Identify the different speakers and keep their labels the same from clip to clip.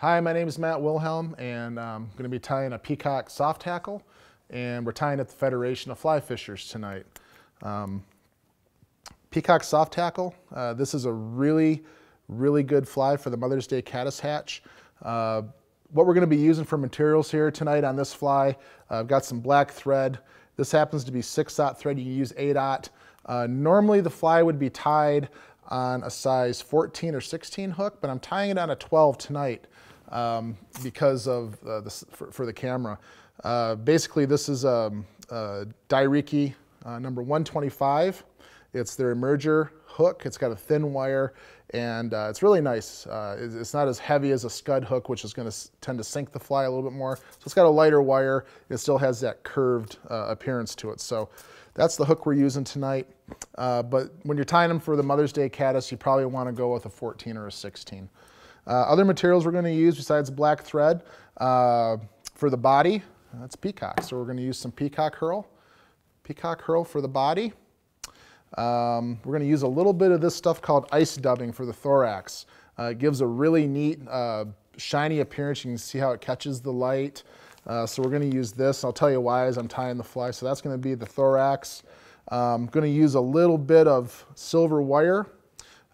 Speaker 1: Hi, my name is Matt Wilhelm, and I'm going to be tying a peacock soft hackle, and we're tying at the Federation of Fly Fishers tonight. Um, peacock soft hackle, uh, this is a really, really good fly for the Mother's Day caddis hatch. Uh, what we're going to be using for materials here tonight on this fly, uh, I've got some black thread. This happens to be 6-aught thread, you can use 8-aught. Uh, normally the fly would be tied on a size 14 or 16 hook, but I'm tying it on a 12 tonight um, because of uh, this, for, for, the camera. Uh, basically, this is a, a Dai-Riki uh, number 125. It's their emerger hook. It's got a thin wire and uh, it's really nice. Uh, it's not as heavy as a scud hook, which is going to tend to sink the fly a little bit more. So it's got a lighter wire. It still has that curved uh, appearance to it. So that's the hook we're using tonight. Uh, but when you're tying them for the Mother's Day caddis, you probably want to go with a 14 or a 16. Uh, other materials we're going to use besides black thread uh, for the body, that's peacock. So we're going to use some peacock herl. Peacock herl for the body. Um, we're going to use a little bit of this stuff called ice dubbing for the thorax. Uh, it gives a really neat uh, shiny appearance. You can see how it catches the light. Uh, so we're going to use this. I'll tell you why as I'm tying the fly. So that's going to be the thorax. I'm um, going to use a little bit of silver wire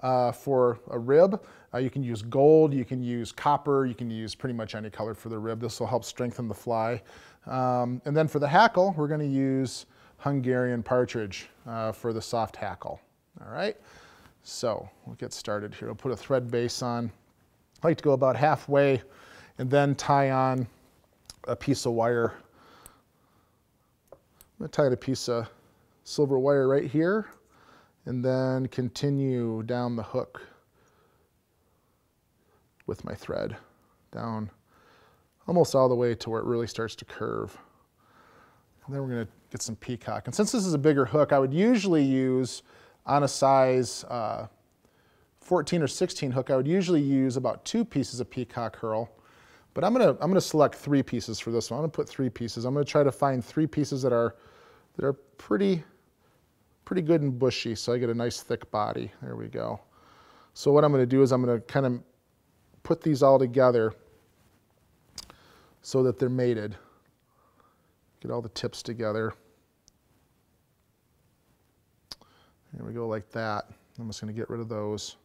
Speaker 1: uh, for a rib. Uh, you can use gold, you can use copper, you can use pretty much any color for the rib. This will help strengthen the fly. Um, and then for the hackle, we're going to use Hungarian partridge uh, for the soft hackle. All right, so we'll get started here. I'll put a thread base on. I like to go about halfway and then tie on a piece of wire. I'm going to tie a piece of silver wire right here and then continue down the hook with my thread down almost all the way to where it really starts to curve. And then we're going to get some peacock. And since this is a bigger hook, I would usually use on a size uh, 14 or 16 hook, I would usually use about two pieces of peacock herl. But I'm gonna, I'm gonna select three pieces for this one. I'm gonna put three pieces. I'm gonna try to find three pieces that are, that are pretty, pretty good and bushy so I get a nice thick body. There we go. So what I'm gonna do is I'm gonna kind of put these all together so that they're mated. Get all the tips together. There we go like that. I'm just going to get rid of those.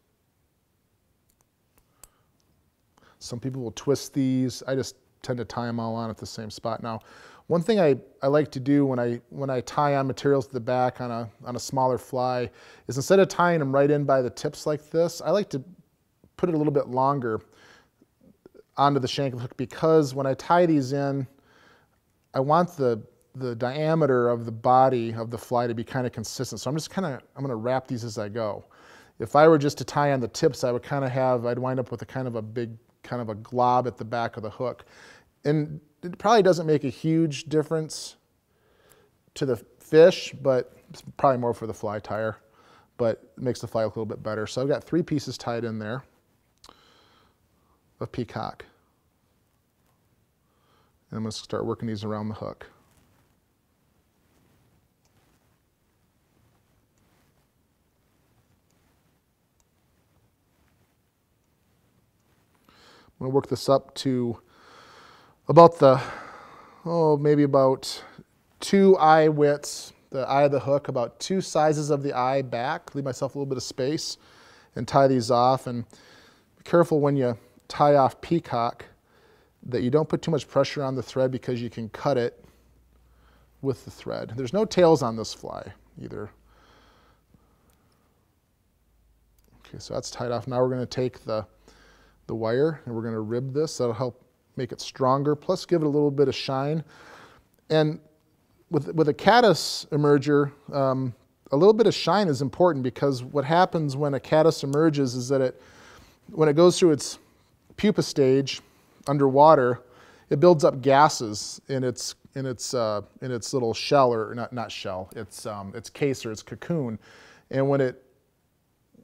Speaker 1: Some people will twist these. I just tend to tie them all on at the same spot. Now, one thing I, I like to do when I, when I tie on materials to the back on a, on a smaller fly is instead of tying them right in by the tips like this, I like to put it a little bit longer onto the shank hook because when I tie these in, I want the, the diameter of the body of the fly to be kind of consistent. So I'm just kind of, I'm going to wrap these as I go. If I were just to tie on the tips, I would kind of have, I'd wind up with a kind of a big, kind of a glob at the back of the hook. And it probably doesn't make a huge difference to the fish, but it's probably more for the fly tyer, but it makes the fly look a little bit better. So I've got three pieces tied in there of peacock. And I'm to start working these around the hook. Going to work this up to about the, oh, maybe about two eye widths, the eye of the hook, about two sizes of the eye back, leave myself a little bit of space and tie these off. And be careful when you tie off peacock that you don't put too much pressure on the thread because you can cut it with the thread. There's no tails on this fly either. Okay, so that's tied off. Now we're going to take the, the wire and we're going to rib this. That'll help make it stronger, plus give it a little bit of shine. And with, with a caddis emerger, um, a little bit of shine is important because what happens when a caddis emerges is that it, when it goes through its pupa stage underwater, it builds up gases in its in its uh, in its little shell or not not shell, its um, its case or its cocoon, and when it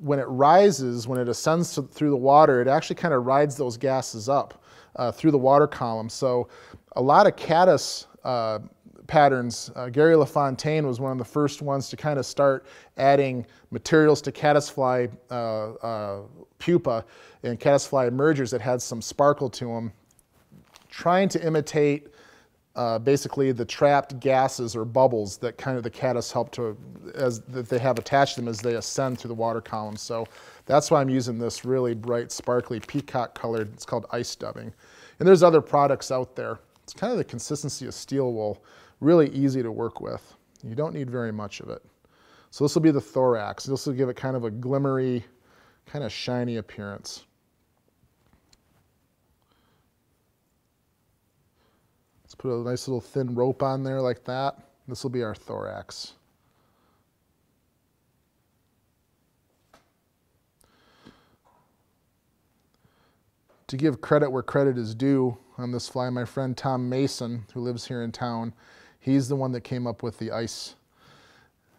Speaker 1: when it rises, when it ascends to, through the water, it actually kind of rides those gases up uh, through the water column. So a lot of caddis uh, patterns. Uh, Gary LaFontaine was one of the first ones to kind of start adding materials to caddisfly uh, uh, pupa and caddisfly emergers that had some sparkle to them, trying to imitate uh, basically the trapped gases or bubbles that kind of the caddis help to, as that they have attached them as they ascend through the water column. So that's why I'm using this really bright, sparkly, peacock colored, it's called ice dubbing. And there's other products out there. It's kind of the consistency of steel wool, really easy to work with. You don't need very much of it. So this will be the thorax. This will give it kind of a glimmery, kind of shiny appearance. Let's put a nice little thin rope on there like that. This will be our thorax. To give credit where credit is due on this fly, my friend Tom Mason, who lives here in town, he's the one that came up with the ice,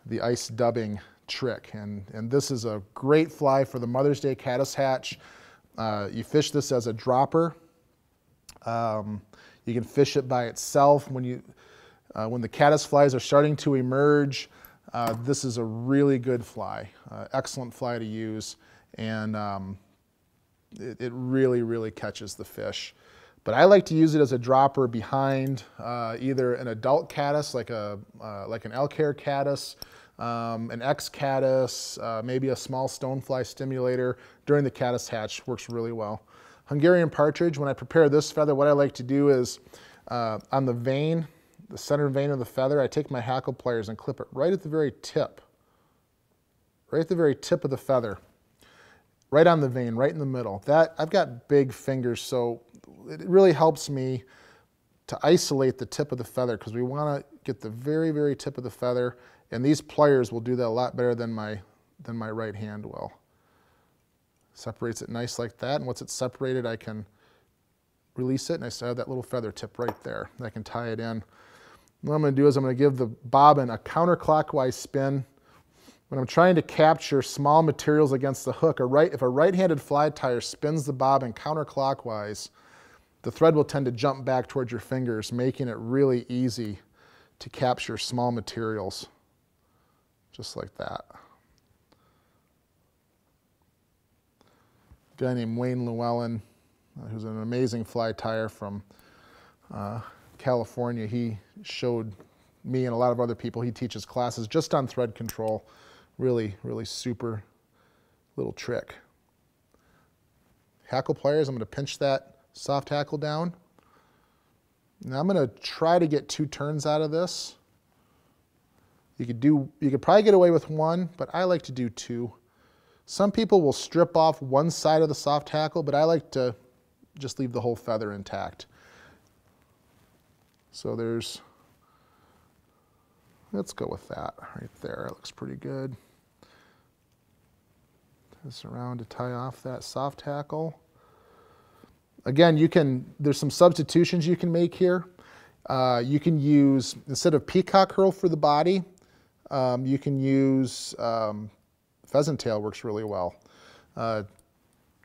Speaker 1: the ice dubbing trick. And, and this is a great fly for the Mother's Day caddis hatch. Uh, you fish this as a dropper. Um, you can fish it by itself when you uh, when the caddis flies are starting to emerge. Uh, this is a really good fly, uh, excellent fly to use, and um, it, it, really, really catches the fish. But I like to use it as a dropper behind uh, either an adult caddis, like a uh, like an elk hair caddis, um, an X caddis, uh, maybe a small stonefly stimulator during the caddis hatch works really well. Hungarian partridge, when I prepare this feather, what I like to do is uh, on the vein, the center vein of the feather, I take my hackle pliers and clip it right at the very tip, right at the very tip of the feather, right on the vein, right in the middle. That I've got big fingers, so it really helps me to isolate the tip of the feather because we want to get the very, very tip of the feather, and these pliers will do that a lot better than my, than my right hand will. Separates it nice like that. And once it's separated, I can release it and I still have that little feather tip right there. I can tie it in. What I'm going to do is I'm going to give the bobbin a counterclockwise spin. When I'm trying to capture small materials against the hook, a right, if a right-handed fly tyer spins the bobbin counterclockwise, the thread will tend to jump back towards your fingers, making it really easy to capture small materials, just like that. guy named Wayne Luallen, uh, who's an amazing fly tyer from uh, California. He showed me and a lot of other people, he teaches classes just on thread control. Really, really super little trick. Hackle pliers, I'm going to pinch that soft hackle down. Now I'm going to try to get two turns out of this. You could do, you could probably get away with one, but I like to do two. Some people will strip off one side of the soft hackle, but I like to just leave the whole feather intact. So there's, let's go with that right there. It looks pretty good. This around to tie off that soft hackle. Again, you can, there's some substitutions you can make here. Uh, you can use, instead of peacock herl for the body, um, you can use um, pheasant tail works really well. Uh,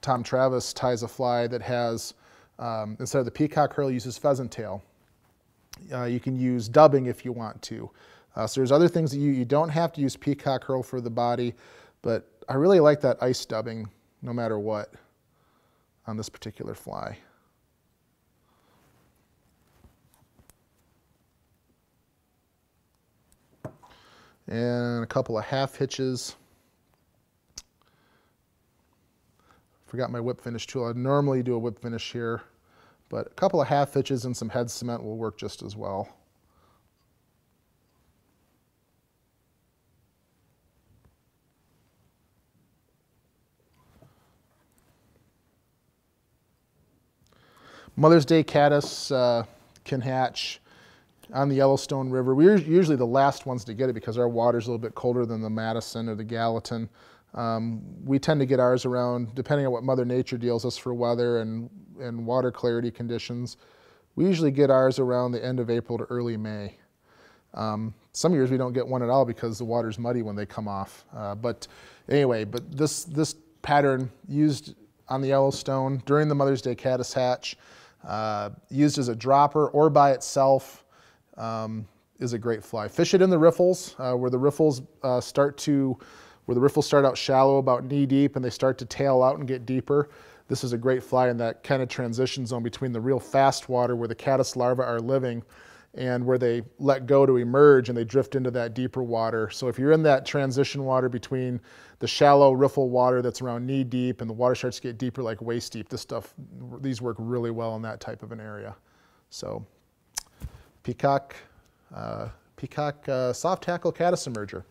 Speaker 1: Tom Travis ties a fly that has, um, instead of the peacock herl, uses pheasant tail. Uh, you can use dubbing if you want to. Uh, so there's other things that you, you don't have to use peacock herl for the body, but I really like that ice dubbing no matter what on this particular fly. And a couple of half hitches. Forgot my whip finish tool. I normally do a whip finish here, but a couple of half hitches and some head cement will work just as well. Mother's Day caddis uh, can hatch on the Yellowstone River. We're usually the last ones to get it because our water's a little bit colder than the Madison or the Gallatin. Um, we tend to get ours around, depending on what Mother Nature deals us for weather and, and water clarity conditions, we usually get ours around the end of April to early May. Um, some years we don't get one at all because the water's muddy when they come off. Uh, but anyway, but this, this pattern used on the Yellowstone during the Mother's Day caddis hatch, uh, used as a dropper or by itself. Um, is a great fly. Fish it in the riffles, uh, where the riffles uh, start to, where the riffles start out shallow, about knee deep, and they start to tail out and get deeper. This is a great fly in that kind of transition zone between the real fast water where the caddis larvae are living and where they let go to emerge and they drift into that deeper water. So if you're in that transition water between the shallow riffle water that's around knee deep and the water starts to get deeper like waist deep, this stuff, these work really well in that type of an area. So peacock, uh, peacock uh, soft hackle caddis emerger.